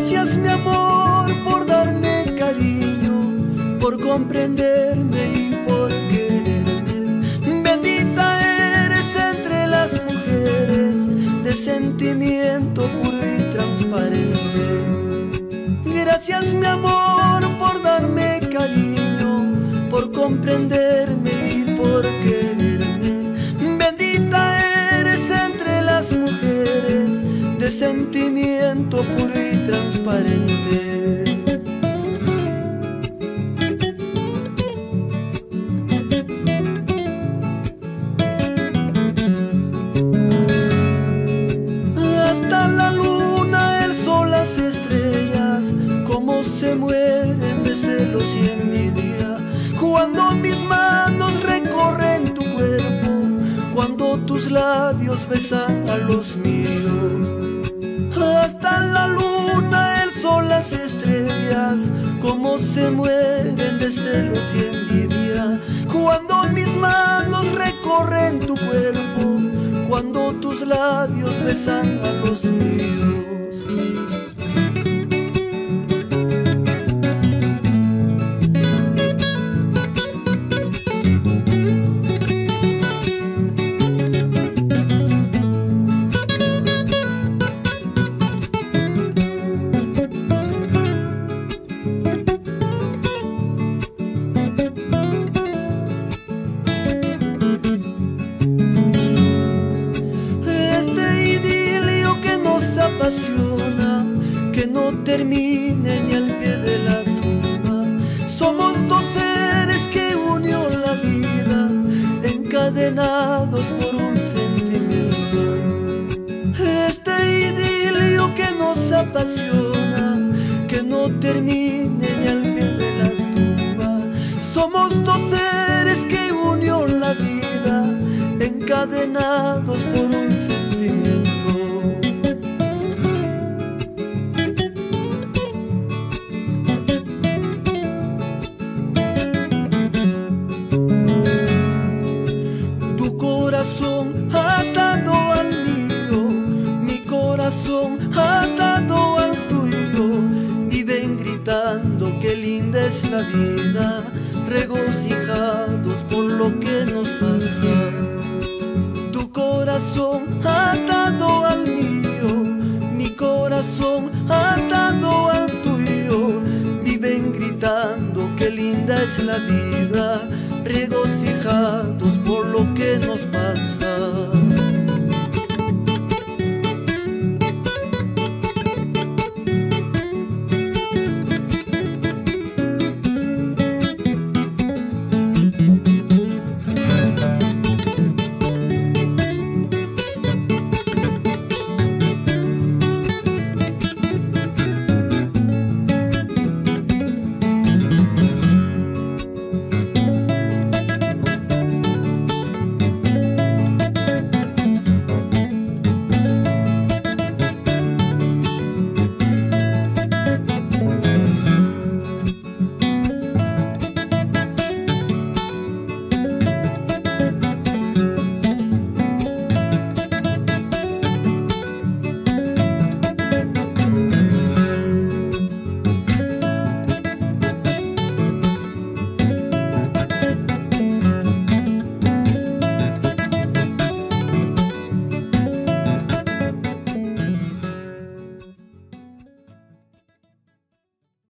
Gracias mi amor por darme cariño, por comprenderme y por quererme. Bendita eres entre las mujeres de sentimiento puro y transparente. Gracias mi amor por darme cariño, por comprenderme Cuando mis manos recorren tu cuerpo, cuando tus labios besan a los míos. Hasta la luna, el sol, las estrellas, como se mueren de celos y envidia. Cuando mis manos recorren tu cuerpo, cuando tus labios besan a los míos. No termine ni al pie de la tumba. Somos dos seres que unió la vida, encadenados por un sentimiento. Este idilio que nos apasiona, que no termine ni al pie de la tumba. Somos dos la vida, regocijados por lo que nos pasa. Tu corazón atado al mío, mi corazón atado al tuyo. Viven gritando que linda es la vida, regocijados por lo que nos pasa.